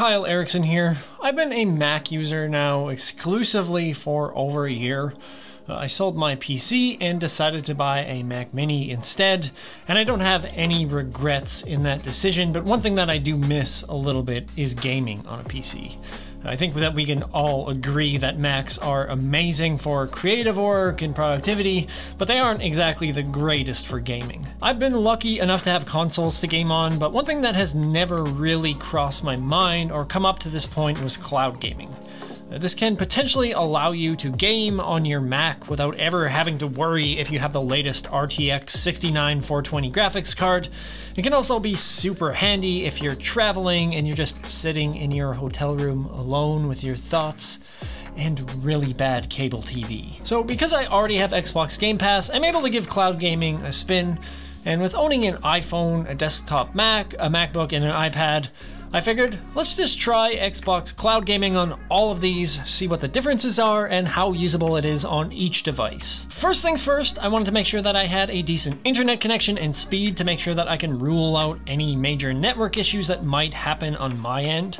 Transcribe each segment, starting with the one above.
Kyle Erickson here. I've been a Mac user now exclusively for over a year. Uh, I sold my PC and decided to buy a Mac Mini instead, and I don't have any regrets in that decision, but one thing that I do miss a little bit is gaming on a PC. I think that we can all agree that Macs are amazing for creative work and productivity, but they aren't exactly the greatest for gaming. I've been lucky enough to have consoles to game on, but one thing that has never really crossed my mind or come up to this point was cloud gaming. This can potentially allow you to game on your Mac without ever having to worry if you have the latest RTX 69420 graphics card. It can also be super handy if you're traveling and you're just sitting in your hotel room alone with your thoughts and really bad cable TV. So because I already have Xbox Game Pass, I'm able to give cloud gaming a spin, and with owning an iPhone, a desktop Mac, a MacBook, and an iPad, I figured, let's just try Xbox Cloud Gaming on all of these, see what the differences are, and how usable it is on each device. First things first, I wanted to make sure that I had a decent internet connection and speed to make sure that I can rule out any major network issues that might happen on my end.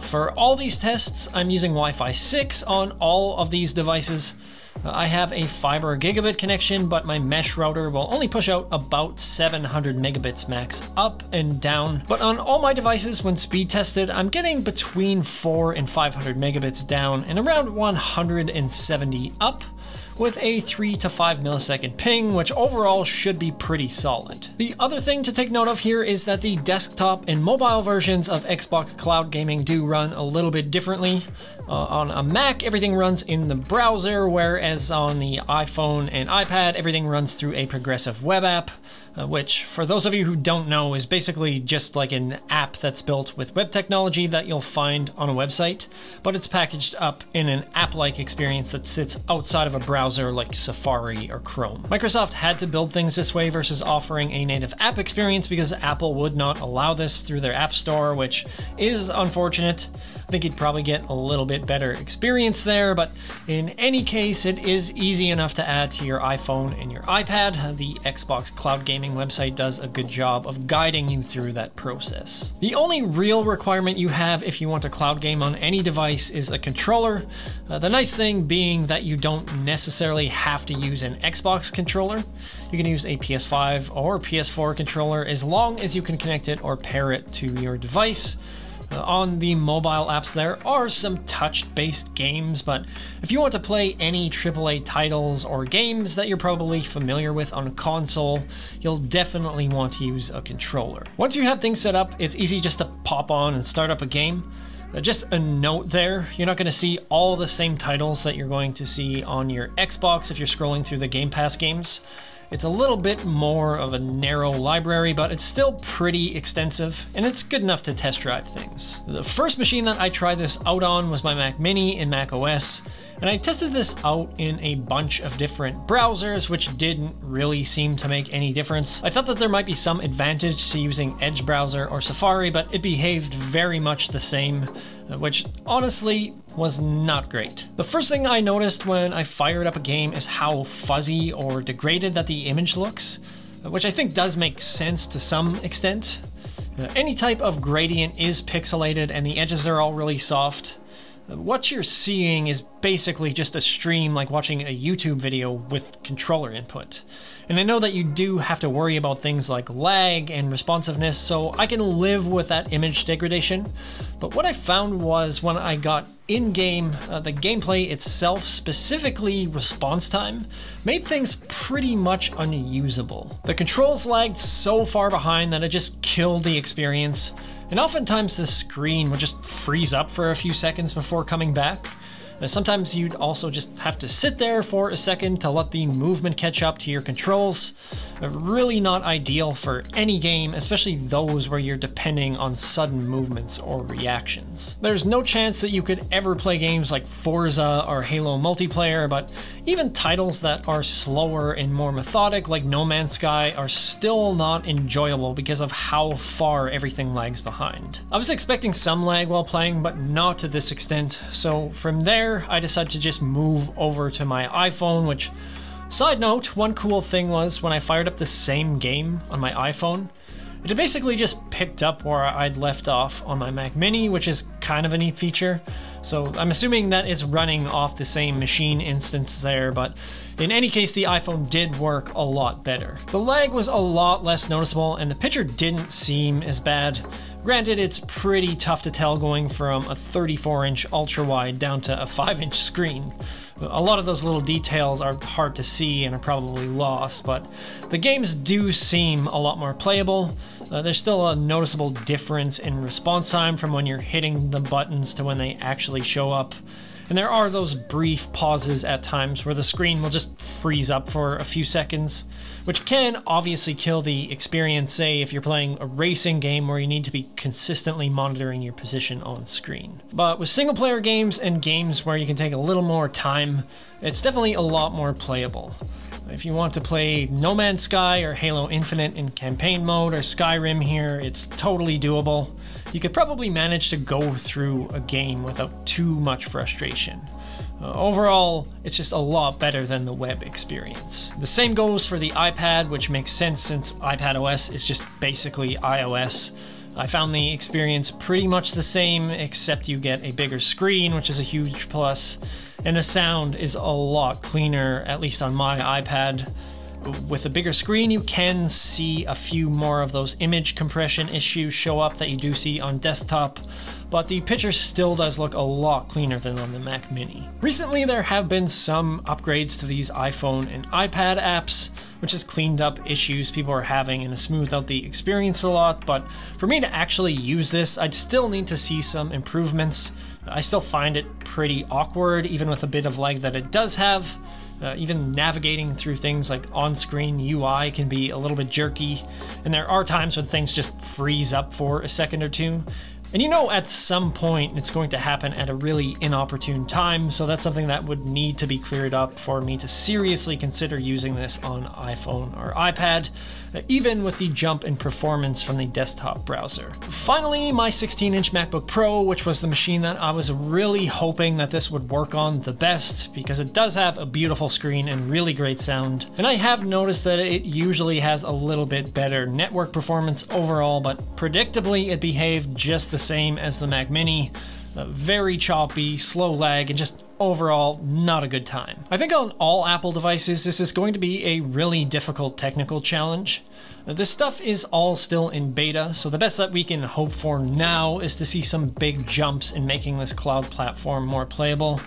For all these tests, I'm using Wi-Fi 6 on all of these devices. I have a fiber gigabit connection, but my mesh router will only push out about 700 megabits max up and down. But on all my devices, when speed tested, I'm getting between 4 and 500 megabits down and around 170 up with a 3 to 5 millisecond ping, which overall should be pretty solid. The other thing to take note of here is that the desktop and mobile versions of Xbox Cloud Gaming do run a little bit differently. Uh, on a Mac, everything runs in the browser, whereas on the iPhone and iPad, everything runs through a progressive web app uh, which, for those of you who don't know, is basically just like an app that's built with web technology that you'll find on a website, but it's packaged up in an app-like experience that sits outside of a browser like Safari or Chrome. Microsoft had to build things this way versus offering a native app experience because Apple would not allow this through their App Store, which is unfortunate. I think you'd probably get a little bit better experience there, but in any case, it is easy enough to add to your iPhone and your iPad. The Xbox Cloud Gaming website does a good job of guiding you through that process. The only real requirement you have if you want to cloud game on any device is a controller. Uh, the nice thing being that you don't necessarily have to use an Xbox controller. You can use a PS5 or PS4 controller as long as you can connect it or pair it to your device. Uh, on the mobile apps, there are some touch-based games, but if you want to play any AAA titles or games that you're probably familiar with on a console, you'll definitely want to use a controller. Once you have things set up, it's easy just to pop on and start up a game. Just a note there, you're not going to see all the same titles that you're going to see on your Xbox if you're scrolling through the Game Pass games. It's a little bit more of a narrow library, but it's still pretty extensive, and it's good enough to test drive things. The first machine that I tried this out on was my Mac Mini in Mac OS, and I tested this out in a bunch of different browsers, which didn't really seem to make any difference. I thought that there might be some advantage to using Edge browser or Safari, but it behaved very much the same, which honestly was not great. The first thing I noticed when I fired up a game is how fuzzy or degraded that the image looks, which I think does make sense to some extent. Uh, any type of gradient is pixelated and the edges are all really soft. What you're seeing is basically just a stream like watching a YouTube video with controller input. And I know that you do have to worry about things like lag and responsiveness, so I can live with that image degradation. But what I found was when I got in-game, uh, the gameplay itself, specifically response time, made things pretty much unusable. The controls lagged so far behind that it just killed the experience, and oftentimes the screen would just freeze up for a few seconds before coming back. Sometimes you'd also just have to sit there for a second to let the movement catch up to your controls. Really not ideal for any game, especially those where you're depending on sudden movements or reactions. There's no chance that you could ever play games like Forza or Halo multiplayer, but even titles that are slower and more methodic like No Man's Sky are still not enjoyable because of how far everything lags behind. I was expecting some lag while playing, but not to this extent, so from there I decided to just move over to my iPhone, which Side note, one cool thing was when I fired up the same game on my iPhone, It basically just picked up where I'd left off on my Mac Mini, which is kind of a neat feature. So I'm assuming that it's running off the same machine instance there, but in any case, the iPhone did work a lot better. The lag was a lot less noticeable and the picture didn't seem as bad. Granted, it's pretty tough to tell going from a 34 inch ultra wide down to a 5 inch screen. A lot of those little details are hard to see and are probably lost, but the games do seem a lot more playable. Uh, there's still a noticeable difference in response time from when you're hitting the buttons to when they actually show up. And there are those brief pauses at times where the screen will just freeze up for a few seconds, which can obviously kill the experience, say if you're playing a racing game where you need to be consistently monitoring your position on screen. But with single player games and games where you can take a little more time, it's definitely a lot more playable. If you want to play No Man's Sky or Halo Infinite in campaign mode or Skyrim here, it's totally doable. You could probably manage to go through a game without too much frustration. Uh, overall, it's just a lot better than the web experience. The same goes for the iPad, which makes sense since iPad OS is just basically iOS. I found the experience pretty much the same, except you get a bigger screen, which is a huge plus, and the sound is a lot cleaner, at least on my iPad. With a bigger screen, you can see a few more of those image compression issues show up that you do see on desktop, but the picture still does look a lot cleaner than on the Mac Mini. Recently, there have been some upgrades to these iPhone and iPad apps, which has cleaned up issues people are having and smoothed out the experience a lot, but for me to actually use this, I'd still need to see some improvements. I still find it pretty awkward, even with a bit of lag that it does have. Uh, even navigating through things like on-screen UI can be a little bit jerky, and there are times when things just freeze up for a second or two. And you know at some point it's going to happen at a really inopportune time, so that's something that would need to be cleared up for me to seriously consider using this on iPhone or iPad, uh, even with the jump in performance from the desktop browser. Finally, my 16-inch MacBook Pro, which was the machine that I was really hoping that this would work on the best, because it does have a beautiful screen and really great sound. And I have noticed that it usually has a little bit better network performance overall, but predictably it behaved just the the same as the Mac Mini. Uh, very choppy, slow lag, and just overall not a good time. I think on all Apple devices, this is going to be a really difficult technical challenge. Uh, this stuff is all still in beta, so the best that we can hope for now is to see some big jumps in making this cloud platform more playable.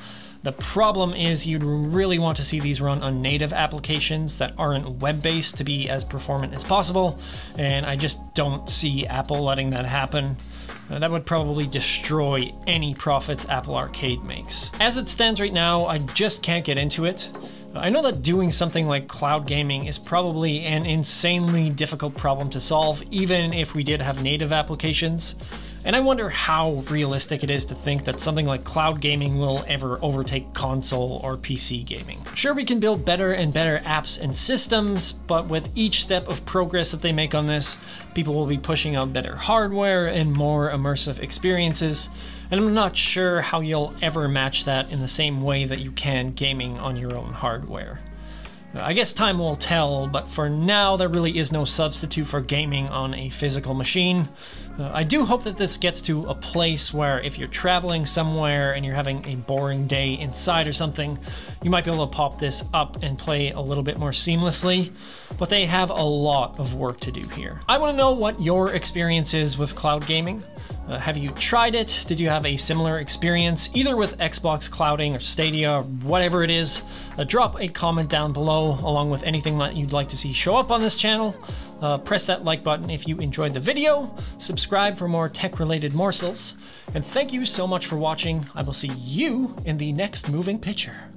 The problem is you'd really want to see these run on native applications that aren't web-based to be as performant as possible, and I just don't see Apple letting that happen. Uh, that would probably destroy any profits Apple Arcade makes. As it stands right now, I just can't get into it. I know that doing something like cloud gaming is probably an insanely difficult problem to solve, even if we did have native applications. And I wonder how realistic it is to think that something like cloud gaming will ever overtake console or PC gaming. Sure, we can build better and better apps and systems, but with each step of progress that they make on this, people will be pushing out better hardware and more immersive experiences. And I'm not sure how you'll ever match that in the same way that you can gaming on your own hardware. I guess time will tell, but for now there really is no substitute for gaming on a physical machine. Uh, I do hope that this gets to a place where if you're traveling somewhere and you're having a boring day inside or something, you might be able to pop this up and play a little bit more seamlessly, but they have a lot of work to do here. I want to know what your experience is with cloud gaming. Uh, have you tried it? Did you have a similar experience, either with Xbox clouding or Stadia or whatever it is? Uh, drop a comment down below along with anything that you'd like to see show up on this channel. Uh, press that like button if you enjoyed the video, subscribe for more tech-related morsels, and thank you so much for watching. I will see you in the next moving picture.